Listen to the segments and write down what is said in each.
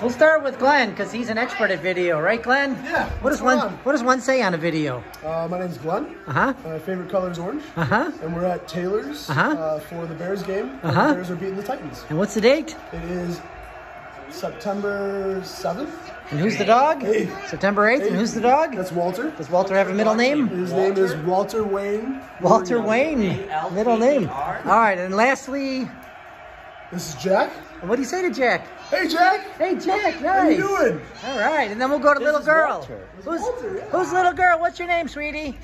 We'll start with Glenn because he's an expert at video, right, Glenn? Yeah, What does one on? What does one say on a video? Uh, my name's Glenn. Uh huh. My favorite color is orange. Uh huh. And we're at Taylor's Uh-huh. uh, for the Bears game. Uh-huh. The Bears are beating the Titans. And what's the date? It is September 7th. And who's the dog? Eighth. September 8th. And who's the dog? That's Walter. Does Walter have a middle name? His name is Walter Wayne. Walter Wayne. Middle name. All right. And lastly, This is Jack. what do you say to Jack? Hey, Jack. Hey, Jack. Nice. How Nice. you doing? All right. And then we'll go to little girl. Who's, Walter, yeah. who's little girl? What's your name, sweetie?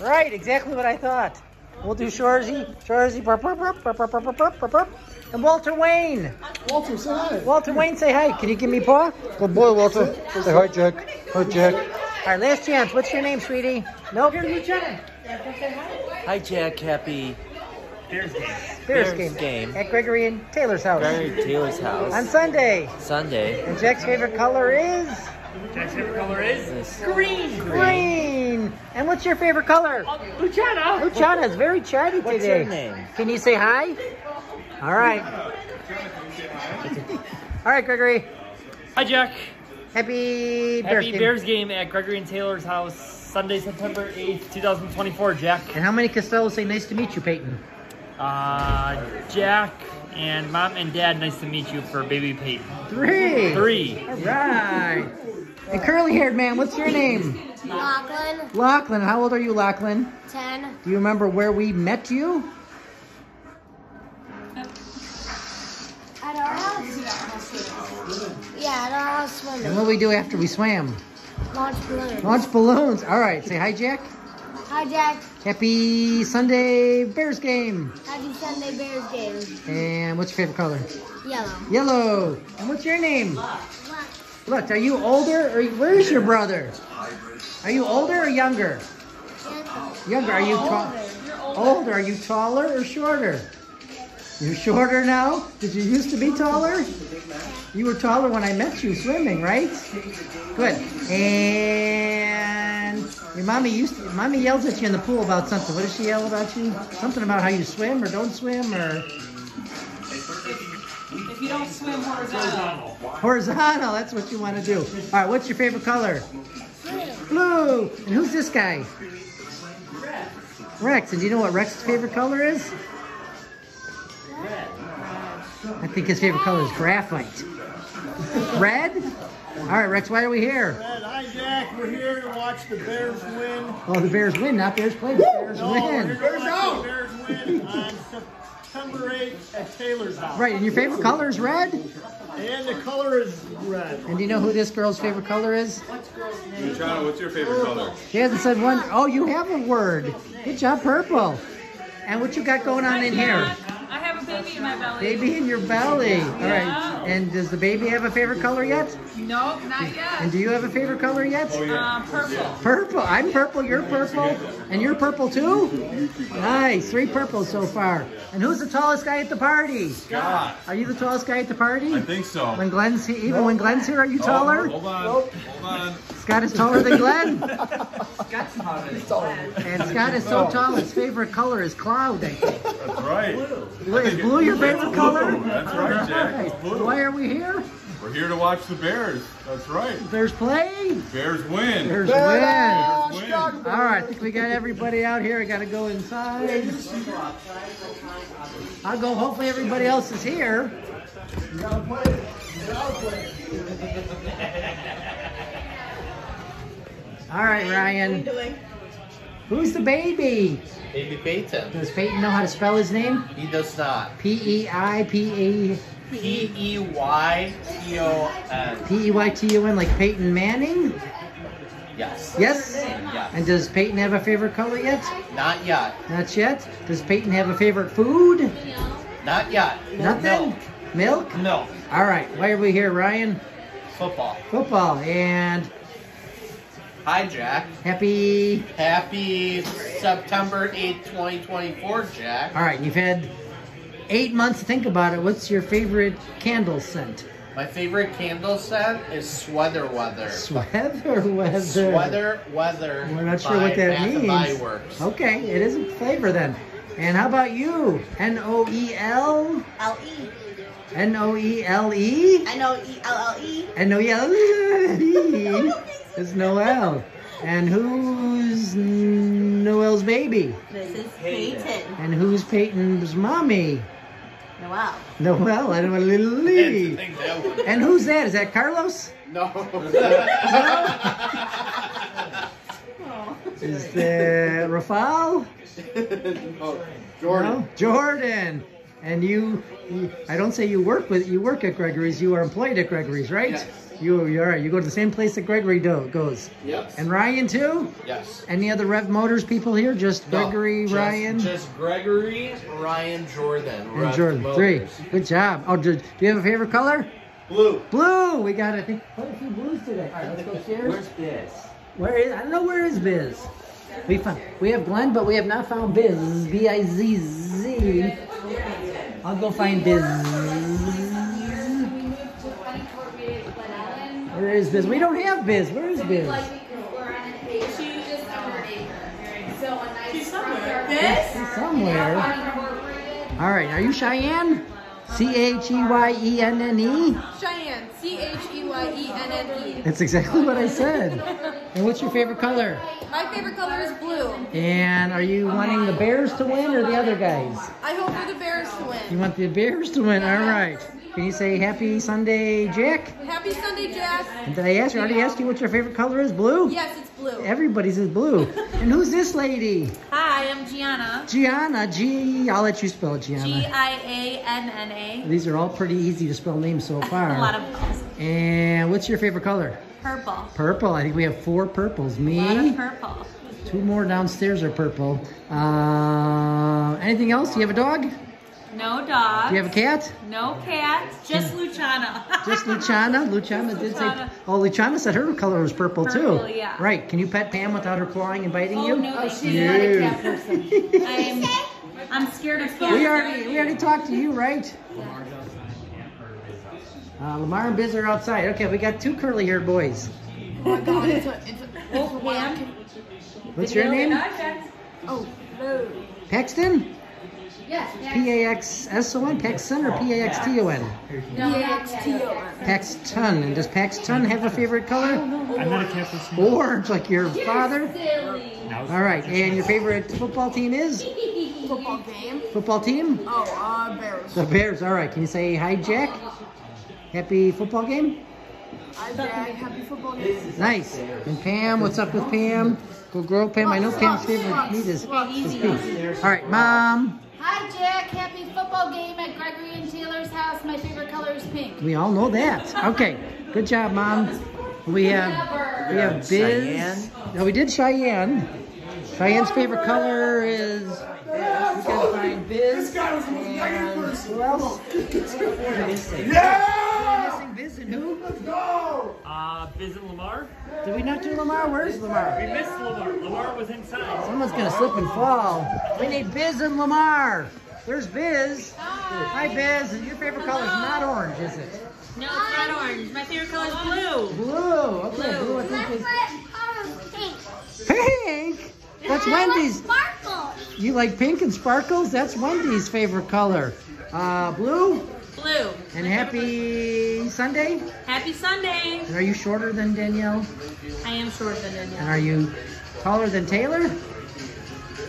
Right. Exactly what I thought. We'll do Shorzy. Shorzy. burp, burp, burp, burp, burp, burp, burp, burp, burp. And Walter Wayne. Walter, say hi. Walter Wayne, say hi. Can you give me a paw? Good boy, Walter. Say hi, Jack. Hi, Jack. All right, last chance. What's your name, sweetie? Nope. Hi, Jack. Happy Bears, Bears game. game. At Gregory and Taylor's house. Gary Taylor's house. On. Sunday. Sunday. And Jack's favorite color is Jack's favorite color is This green. green. And what's your favorite color? Uh, Luciana. Luciana is very chatty today. What's your name? Can you say hi? All right. All right, Gregory. Hi, Jack. Happy Bears Happy game. Bears game at Gregory and Taylor's house, Sunday, September 8th, 2024, Jack. And how many Castellos say nice to meet you, Peyton? Uh, Jack and mom and dad, nice to meet you for baby Peyton. Three. Three. All right. And curly haired man, what's your name? Lachlan, Lachlan. How old are you, Lachlan? 10. Do you remember where we met you? At our house. Yeah, at our house And swimming. what we do after we swam? Launch balloons. Launch balloons. All right. Say hi, Jack. Hi, Jack. Happy Sunday Bears game. Happy Sunday Bears game. And what's your favorite color? Yellow. Yellow. And what's your name? Look, are you older or where's your brother? Are you older or younger? Younger. Are you tall? Older. Are you taller or shorter? You're shorter now? Did you used to be taller? You were taller when I met you swimming, right? Good. And your mommy used to, mommy yells at you in the pool about something. What does she yell about you? Something about how you swim or don't swim or If you don't swim horizontal. horizontal. That's what you want to do. All right. What's your favorite color? Blue. And who's this guy? Rex. And do you know what Rex's favorite color is? Red. I think his favorite color is graphite. Red? All right, Rex, why are we here? Hi, Jack. We're here to watch the Bears win. Oh, the Bears win, not Bears play. The Bears win. Bears out. Bears win on September 8th at Taylor's house. Right, and your favorite color is red? And the color is red. And do you know who this girl's favorite color is? Luciana, what's your favorite color? She hasn't said one. Oh, you have a word. Good job, purple. And what you got going on in here? I have a baby in my belly. Baby in your belly. All right. And does the baby have a favorite color yet? Nope, not yet. And do you have a favorite color yet? Um, purple. Purple. I'm purple. You're purple. And you're purple too? Nice. Three purples so far. And who's the tallest guy at the party? Scott. Are you the tallest guy at the party? I think so. When Glenn's here, even when Glenn's here, are you Oh, taller? hold on. Hold on. Scott is taller than Glenn. Scott's taller than Glenn. And Scott is so tall, his favorite color is cloud, I think. That's right. Is blue your favorite color? That's right, Jack. Right. It's blue. Why are we here? We're here to watch the Bears. That's right. Bears play. Bears win. Bears win. Bears win. All right, I think we got everybody out here. I got to go inside. I'll go. Hopefully, everybody else is here. All right, Ryan. Who's the baby? Baby Peyton. Does Peyton know how to spell his name? He does not. P E I P E P E Y T O N. P E Y T O N, like Peyton Manning? Yes. Yes. Yes. And does Peyton have a favorite color yet? Not yet. Not yet. Does Peyton have a favorite food? Not yet. Nothing. Milk. No. No. All right. Why are we here, Ryan? Football. Football and Hi, Jack. happy. Happy September 8th, 2024, Jack. All right. You've had eight months to think about it. What's your favorite candle scent? My favorite candle scent is Sweater Weather. Sweater weather. Sweater Weather. We're not sure by what that Bath means. Works. Okay, it is a flavor then. And how about you? N O E L L E. N O E L E. I know E L L E. N O E L E is Noel. And who's Noel's baby? This is Peyton. And who's Peyton's mommy? Noel. Noel. I know a little lady. think. And who's that? Is that Carlos? No. Is that Rafal? no. Jordan. No? Jordan. And you, you, I don't say you work with, you work at Gregory's, you are employed at Gregory's, right? Yes. You, you're, you go to the same place that Gregory do, goes. Yep. And Ryan too? yes. Any other Rev Motors people here? Just No, Gregory, just- Ryan, Just Gregory, Ryan, Jordan. and Rev Jordan. Motors. Three. Good job. Oh, do, do you have a favorite color? Blue. Blue. We got, I think, quite a few blues today. All right, let's go upstairs. Where's Biz? Where is? I don't know where is Biz. We found. We have Glenn, but we have not found Biz. B I Z Z. I'll go find Biz. Where is Biz? We don't have Biz. Where is Biz? She's somewhere. She's somewhere. All right. Are you Cheyenne? C H E Y E N N E. Cheyenne, C H E Y E N N E. That's exactly what I said. And what's your favorite color? My favorite color is blue. And are you wanting the Bears to win or the other guys? I hope for the Bears to win. You want the Bears to win. All right. Can you say Happy Sunday, Jack? Happy Sunday, Jack. And did I ask you? Already asked you what your favorite color is? Blue. Yes, it's blue. Everybody's is blue. and who's this lady? Hi, I'm Gianna. Gianna. G. I'll let you spell it, G Gianna. I A N N A. These are all pretty easy to spell names so far. A lot of balls. And what's your favorite color? Purple. Purple. I think we have four purples. A lot of Me. purple. Two more downstairs are purple. Uh, anything else? Do you have a dog? No dog. Do you have a cat? no cat. Just Luciana. Just Luciana. Luciana did say. Oh, Luciana said her color was purple, too. Yeah. Right. Can you pet Pam without her clawing and biting Oh you? no, she's No. not a cat person. I'm, I'm scared of cats. We already we already talked to you, right? Uh, Lamar and Biz are outside. Okay, we got two curly haired boys. Oh my god, it's a, it's a, Oh, Pam. What's your name? oh, blue. Paxton? Yes. P A X S O N? Paxton or P A X T O N? E-X-T-O-N. Paxton. And does Paxton have a favorite color? I'm not a cat person. Orange, like your father? Now, All right. And your favorite football team is? Football game. Football team? Oh, uh, Bears. The Bears. All right. Can you say hi, Jack? Happy football game? Hi, Jack. Happy football game. Nice. And Pam, what's up with Pam? Go girl, Pam. I know Pam's favorite meat is, is beef. All right, Mom. Hi, Jack. Happy football game at Gregory and Taylor's house. My favorite color is pink. We all know that. Okay. Good job, Mom. We have we have Biz. No, we did Cheyenne. Cheyenne's favorite color is. We gotta find Biz. And who else? Yeah! Missing Biz and who? uh, Biz and Lamar? Did we not do Lamar? Where's Lamar? We missed Lamar. Lamar was inside. Someone's gonna slip and fall. We need Biz and Lamar. There's Biz. Hi, Biz. Your favorite color is not orange, is it? No, it's not orange. My favorite color is blue. Blue. Okay, blue. I think is color is pink. pink. That's Wendy's. Sparkle. You like pink and sparkles? That's Wendy's favorite color. Uh, blue. Blue. And happy Sunday. Happy Sunday. And are you shorter than Danielle? I am shorter than And Danielle. are you taller than Taylor?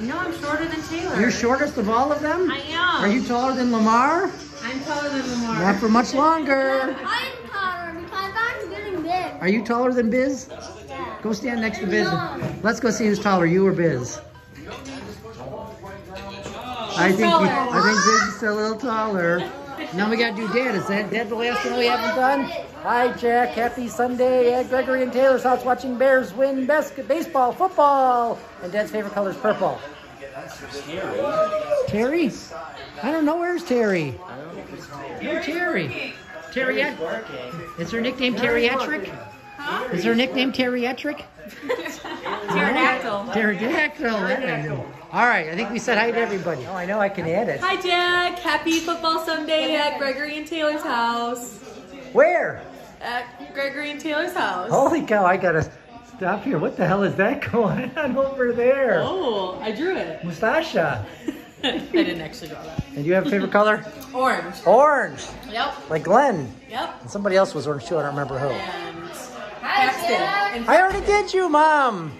No, I'm shorter than Taylor. You're shortest of all of them? I am. Are you taller than Lamar? I'm taller than Lamar. Not for much longer. I'm taller because I'm getting big. Are you taller than Biz? Go stand next to Biz. Let's go see who's taller, you or Biz. I think I think Biz is a little taller. Now we gotta do Dad. Is that Dad the last one we haven't done? Hi Jack, happy Sunday at Gregory and Taylor's house watching Bears win basket baseball, football. And Dad's favorite color is purple. Terry? I don't know where's Terry. No Terry. Terry Is her nickname Terriatric? Is her nickname Terriatric? Pterodactyl. Pterodactyl. All right, I think we said hi to everybody. Oh, I know I can add it. Hi, Jack. Happy football Sunday at Gregory and Taylor's house. Where? At Gregory and Taylor's house. Holy cow, I gotta stop here. What the hell is that going on over there? Oh, I drew it. Mustasha. I didn't actually draw that. And you have a favorite color? Orange. Orange. Yep. Like Glenn. Yep. And somebody else was orange too. I don't remember who. And Paxton. And I already did you, Mom.